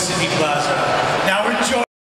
Civic Plaza.